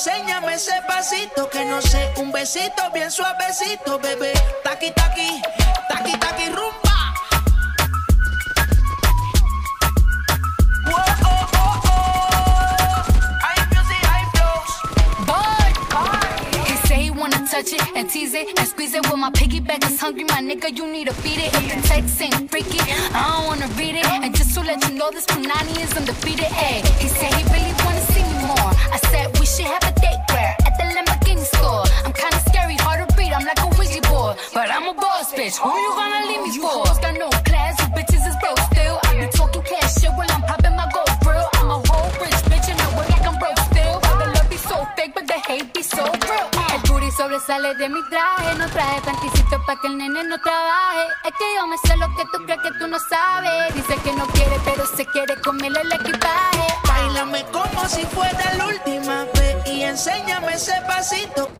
Enséñame ese pasito que no sé, un besito bien suavecito, bebé. Taqui taqui, taqui taqui rumba. Touch it and tease it and squeeze it. Well, my piggyback is hungry, my nigga. You need to feed it. If the text ain't freaky, I don't wanna read it. And just to let you know, this Punani is undefeated. Hey, he said boss bitch. Who you gonna leave me for? Got no class, you bitches is broke still. I be talking cash shit while I'm popping my gold grill. I'm a whole rich bitch and I work like I'm broke still. The love be so fake, but the hate be so real. El booty sobresale de mi traje, no traje panticito pa' que el nene no trabaje. Es que yo me sé lo que tú crees que tú no sabes. Dice que no quiere, pero se quiere comerle el equipaje. Báilame como si fuera la última vez y enséñame ese pasito